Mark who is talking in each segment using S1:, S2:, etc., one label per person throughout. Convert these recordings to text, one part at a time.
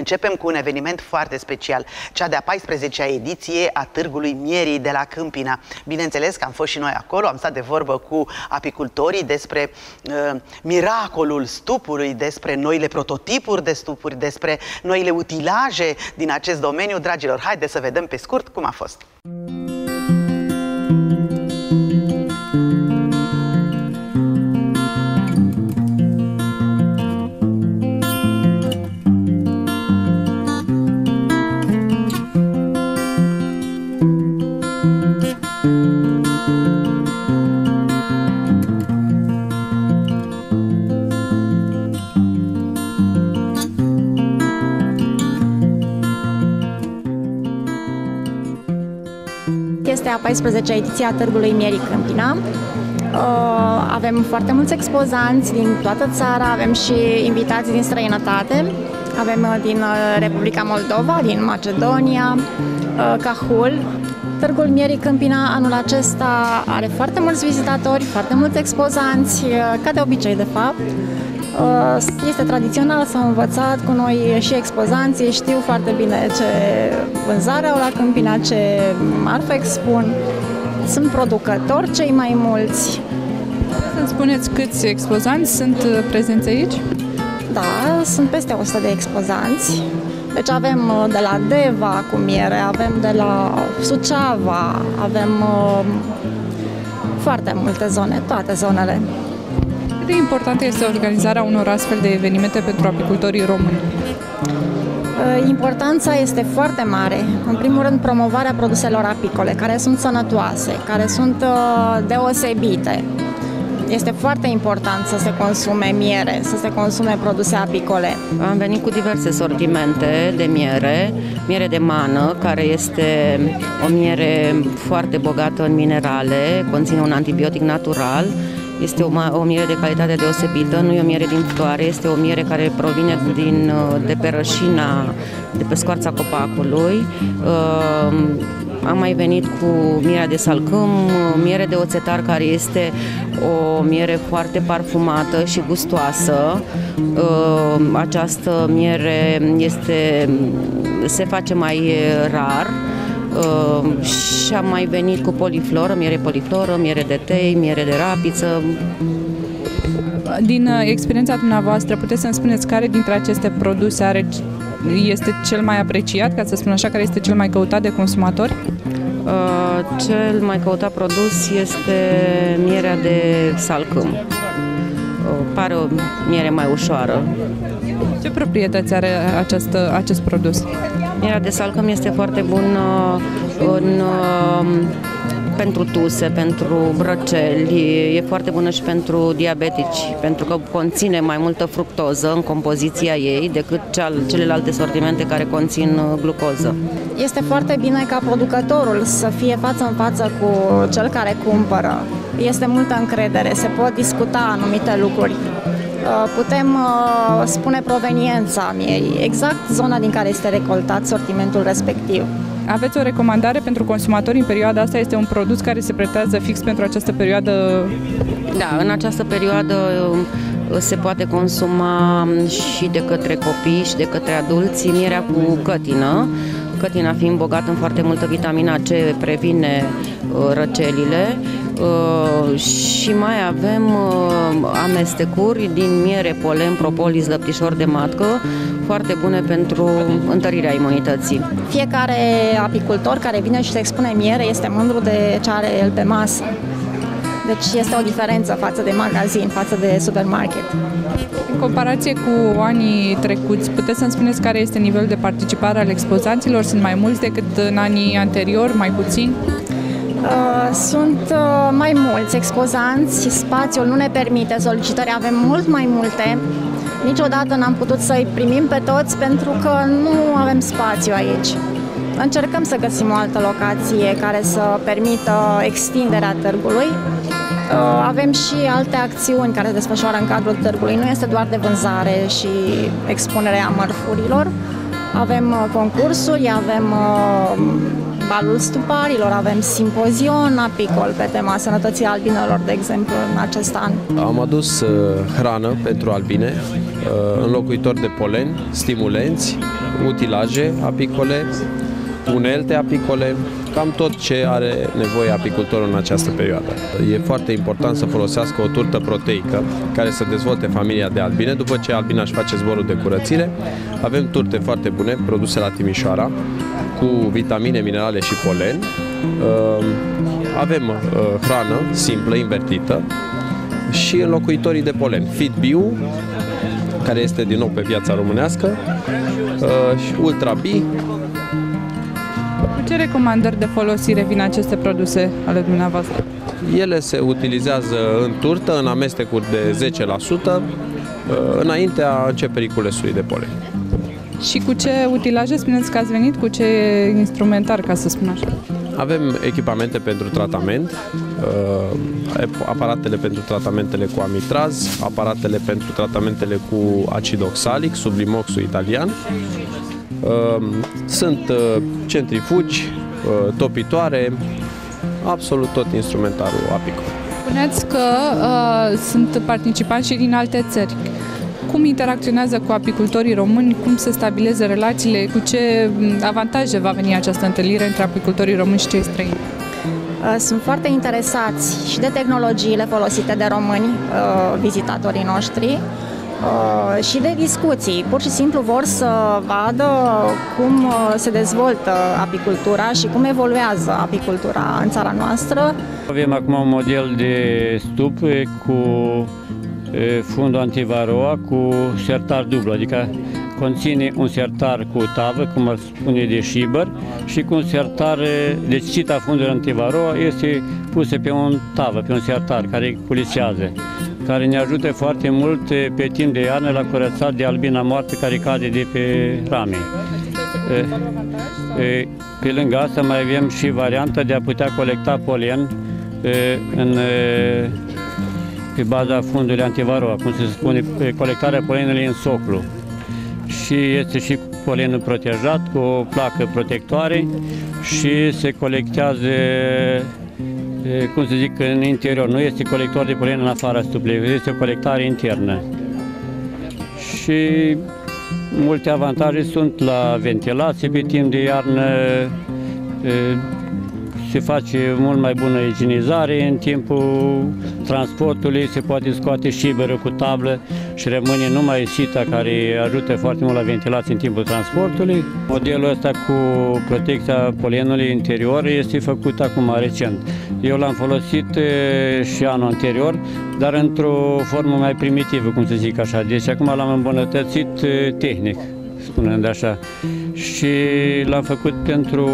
S1: Începem cu un eveniment foarte special, cea de-a 14-a ediție a Târgului Mierii de la Câmpina. Bineînțeles că am fost și noi acolo, am stat de vorbă cu apicultorii despre uh, miracolul stupului, despre noile prototipuri de stupuri, despre noile utilaje din acest domeniu. Dragilor, haideți să vedem pe scurt cum a fost.
S2: Este a 14-a ediție a Târgului Mierii Câmpina. Uh, avem foarte mulți expozanți din toată țara, avem și invitații din străinătate. Avem uh, din uh, Republica Moldova, din Macedonia, Cahul. Târgul Mierii Câmpina anul acesta are foarte mulți vizitatori, foarte mulți expozanți, ca de obicei de fapt. Uh, este tradițional, s-au învățat cu noi și expozanții, știu foarte bine ce vânzare au la Câmpina, ce marfă expun. Sunt producători cei mai mulți.
S3: Să-mi spuneți câți expozanți sunt uh, prezenți aici?
S2: Da, sunt peste 100 de expozanți. Deci avem uh, de la Deva cu miere, avem de la Suceava, avem uh, foarte multe zone, toate zonele
S3: de importantă este organizarea unor astfel de evenimente pentru apicultorii români?
S2: Uh, importanța este foarte mare. În primul rând, promovarea produselor apicole, care sunt sănătoase, care sunt uh, deosebite. Este foarte important să se consume miere, să se consume produse apicole.
S4: Am venit cu diverse sortimente de miere, miere de mană, care este o miere foarte bogată în minerale, conține un antibiotic natural, este o, o miere de calitate deosebită, nu e o miere din floare, este o miere care provine din, uh, de pe rășina, de pe scoarța copacului. Uh, am mai venit cu mierea de salcâm, miere de oțetar care este o miere foarte parfumată și gustoasă. Uh, această miere este, se face mai rar Uh, și am mai venit cu polifloră, miere polifloră, miere de tei, miere de rapiță.
S3: Din uh, experiența dumneavoastră, puteți să-mi spuneți care dintre aceste produse are, este cel mai apreciat, ca să spun așa, care este cel mai căutat de consumatori?
S4: Uh, cel mai căutat produs este mierea de salcâm. Uh, pare o miere mai ușoară.
S3: Ce proprietăți are acest, acest produs?
S4: Mierea de salcâm este foarte bună în, pentru tuse, pentru brăceli, e foarte bună și pentru diabetici, pentru că conține mai multă fructoză în compoziția ei decât celelalte sortimente care conțin glucoză.
S2: Este foarte bine ca producătorul să fie față în față cu cel care cumpără. Este multă încredere, se pot discuta anumite lucruri. Uh, putem uh, spune proveniența mierii, exact zona din care este recoltat sortimentul respectiv.
S3: Aveți o recomandare pentru consumatori în perioada asta? Este un produs care se pretează fix pentru această perioadă?
S4: Da, în această perioadă uh, se poate consuma și de către copii și de către adulți mierea cu cătină, cătina fiind bogată în foarte multă vitamina C, previne răcelile Uh, și mai avem uh, amestecuri din miere, polen, propolis, lăptișor de matcă, foarte bune pentru întărirea imunității.
S2: Fiecare apicultor care vine și se expune miere este mândru de ce are el pe masă. Deci este o diferență față de magazin, față de supermarket.
S3: În comparație cu anii trecuți, puteți să-mi spuneți care este nivelul de participare al expozanților? Sunt mai mulți decât în anii anteriori, mai puțini?
S2: Uh, sunt uh, mai mulți expozanți, spațiul nu ne permite solicitări, avem mult mai multe. Niciodată n-am putut să-i primim pe toți pentru că nu avem spațiu aici. Încercăm să găsim o altă locație care să permită extinderea târgului. Uh, avem și alte acțiuni care se desfășoară în cadrul târgului. Nu este doar de vânzare și expunerea mărfurilor. Avem concursuri, avem balul stuparilor, avem simpozion apicol pe tema sănătății albinelor, de exemplu, în acest an.
S5: Am adus uh, hrană pentru albine, uh, înlocuitori de polen, stimulenți, utilaje apicole, unelte apicole, cam tot ce are nevoie apicultorul în această perioadă. E foarte important să folosească o turtă proteică care să dezvolte familia de albine. După ce albina își face zborul de curățire, avem turte foarte bune produse la Timișoara cu vitamine, minerale și polen. Ehm, avem uh, hrană simplă, invertită și înlocuitorii de polen. Fit Bio, care este din nou pe piața românească, uh, și Ultra B,
S3: ce recomandări de folosire vin aceste produse ale dumneavoastră?
S5: Ele se utilizează în turtă, în amestecuri de 10%, înaintea începerii culesului de polen.
S3: Și cu ce utilaje spuneți că ați venit? Cu ce instrumentar, ca să spun așa?
S5: Avem echipamente pentru tratament, aparatele pentru tratamentele cu amitraz, aparatele pentru tratamentele cu acid oxalic, sublimoxul italian, Ehm, sunt uh, centrifugi, uh, topitoare, absolut tot instrumentarul apicol.
S3: Spuneți că uh, sunt participanți și din alte țări. Cum interacționează cu apicultorii români? Cum se stabileze relațiile? Cu ce mm, avantaje va veni această întâlnire între apicultorii români și cei străini?
S2: Uh, sunt foarte interesați și de tehnologiile folosite de români, vizitatorii noștri, Uh, și de discuții. Pur și simplu vor să vadă cum uh, se dezvoltă apicultura și cum evoluează apicultura în țara noastră.
S6: Avem acum un model de stup cu fundul antivaroa cu sertar dublu, adică conține un sertar cu tavă, cum ar spune de șibăr, și cu un sertar, deci cita fundului antivaroa este pusă pe un tavă, pe un sertar care culisează care ne ajută foarte mult pe timp de iarnă la curățat de albina moartă care cade de pe rame. Pe lângă asta mai avem și varianta de a putea colecta polen în, pe baza fundului antivaroa, cum se spune, colectarea polenului în soclu. Și este și polenul protejat cu o placă protectoare și se colectează cum să zic, în interior. Nu este colector de polen în afara stuplei, este o colectare internă. Și multe avantaje sunt la ventilație pe timp de iarnă, se face mult mai bună igienizare în timpul transportului, se poate scoate șiberă cu tablă și rămâne numai sita care ajută foarte mult la ventilație în timpul transportului. Modelul ăsta cu protecția polenului interior este făcut acum recent. Eu l-am folosit și anul anterior, dar într-o formă mai primitivă, cum să zic așa. Deci acum l-am îmbunătățit tehnic, spunând așa. Și l-am făcut pentru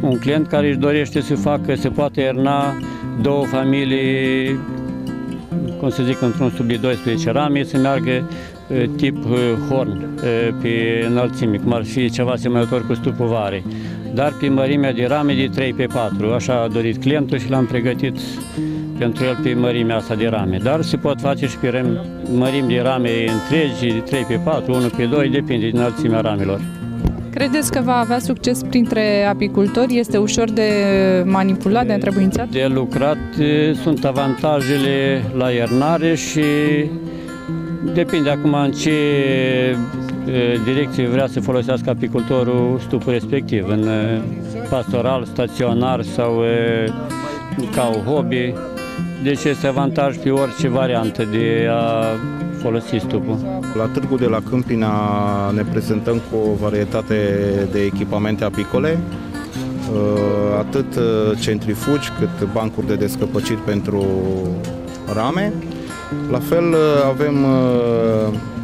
S6: un client care își dorește să facă, să poată erna două familii, cum să zic, într-un sub de 12 rame, să meargă tip horn pe înălțime, cum ar fi ceva asemănător cu stupul vare. Dar pe mărimea de rame de 3 pe 4, așa a dorit clientul și l-am pregătit pentru el pe mărimea asta de rame. Dar se pot face și pe mărimi de rame întregi, de 3 pe 4, 1 pe 2, depinde din înălțimea ramelor.
S3: Credeți că va avea succes printre apicultori? Este ușor de manipulat, de întrebuințat?
S6: De lucrat sunt avantajele la iernare și depinde acum în ce direcție vrea să folosească apicultorul stupul respectiv, în pastoral, staționar sau ca un hobby. Deci este avantaj pe orice variantă de a folosi stupul.
S7: La Târgu de la Câmpina ne prezentăm cu o varietate de echipamente apicole, uh, atât uh, centrifugi cât bancuri de descăpăcit pentru rame. La fel uh, avem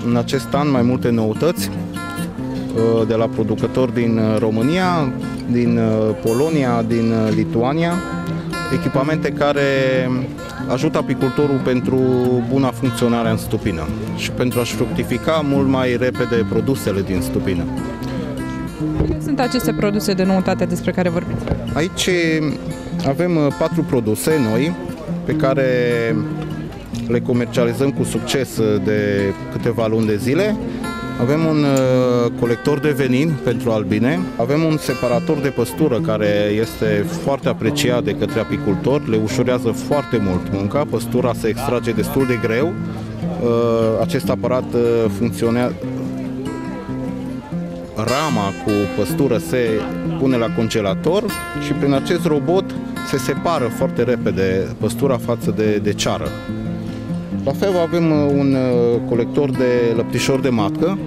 S7: în acest an mai multe noutăți de la producători din România, din Polonia, din Lituania, echipamente care ajută apicultorul pentru buna funcționare în stupină și pentru a-și fructifica mult mai repede produsele din stupină.
S3: Care sunt aceste produse de noutate despre care vorbim?
S7: Aici avem uh, patru produse noi pe care le comercializăm cu succes uh, de câteva luni de zile avem un uh, colector de venin pentru albine, avem un separator de păstură care este foarte apreciat de către apicultori, le ușurează foarte mult munca, păstura se extrage destul de greu. Uh, acest aparat uh, funcționează rama cu păstură se pune la congelator și prin acest robot se separă foarte repede păstura față de, de ceară. La fel avem un colector de lăptișor de matcă,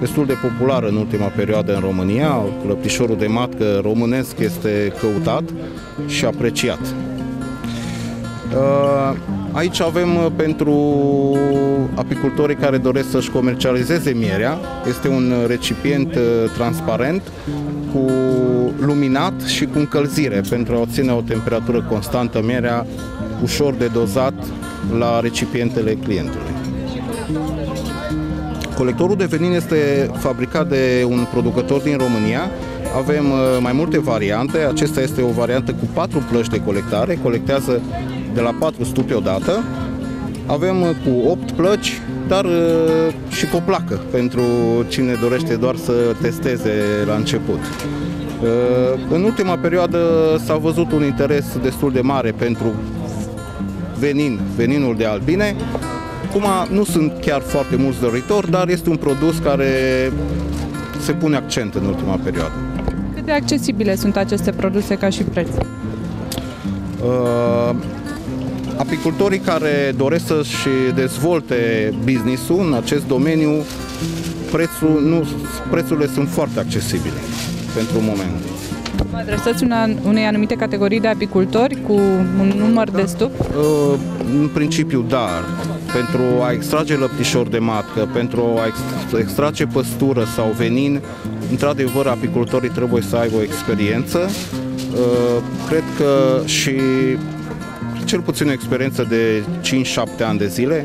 S7: destul de popular în ultima perioadă în România. Lăptișorul de matcă românesc este căutat și apreciat. Uh, aici avem uh, pentru apicultorii care doresc să-și comercializeze mierea. Este un recipient uh, transparent cu luminat și cu încălzire pentru a obține o temperatură constantă mierea ușor de dozat la recipientele clientului. Colectorul de venin este fabricat de un producător din România. Avem mai multe variante. Acesta este o variantă cu patru plăci de colectare. Colectează de la 4 stupi odată. Avem uh, cu 8 plăci, dar uh, și cu o placă pentru cine dorește doar să testeze la început. Uh, în ultima perioadă s-a văzut un interes destul de mare pentru venin, veninul de albine. Acum nu sunt chiar foarte mulți doritori, dar este un produs care se pune accent în ultima perioadă.
S3: Cât de accesibile sunt aceste produse ca și preț? Uh,
S7: apicultorii care doresc să-și dezvolte business-ul în acest domeniu, prețul, nu, prețurile sunt foarte accesibile pentru moment.
S3: Vă adresați una, unei anumite categorii de apicultori cu un număr da. de stup? Uh,
S7: în principiu, da. Pentru a extrage lăptișor de matcă, pentru a extrage păstură sau venin, într-adevăr, apicultorii trebuie să aibă o experiență. Uh, cred că și cel puțin o experiență de 5-7 ani de zile.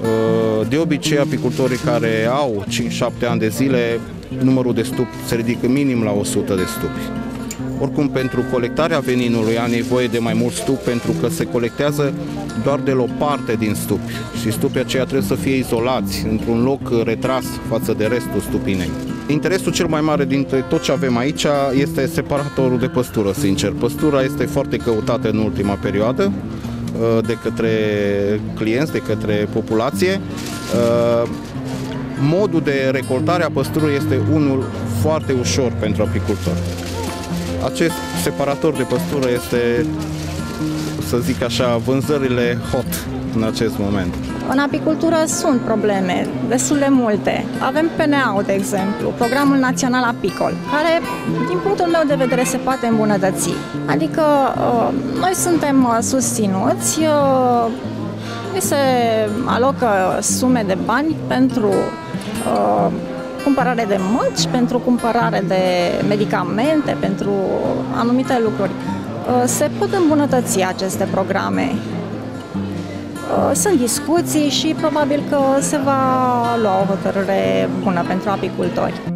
S7: Uh, de obicei, apicultorii care au 5-7 ani de zile, numărul de stupi se ridică minim la 100 de stupi. Oricum, pentru colectarea veninului ai nevoie de mai mult stup pentru că se colectează doar de o parte din stupi și stupii aceia trebuie să fie izolați într-un loc retras față de restul stupinei. Interesul cel mai mare dintre tot ce avem aici este separatorul de păstură, sincer. Păstura este foarte căutată în ultima perioadă uh, de către clienți, de către populație. Uh, modul de recoltare a păsturii este unul foarte ușor pentru apicultori. Acest separator de păstură este, să zic așa, vânzările hot în acest moment.
S2: În apicultură sunt probleme, destul de multe. Avem PNA, de exemplu, Programul Național Apicol, care, din punctul meu de vedere, se poate îmbunătăți. Adică, uh, noi suntem uh, susținuți, uh, se alocă sume de bani pentru cumpărare de măci, pentru cumpărare de medicamente, pentru anumite lucruri. Se pot îmbunătăți aceste programe Uh, sunt discuții și probabil că se va lua o hotărâre bună pentru apicultori.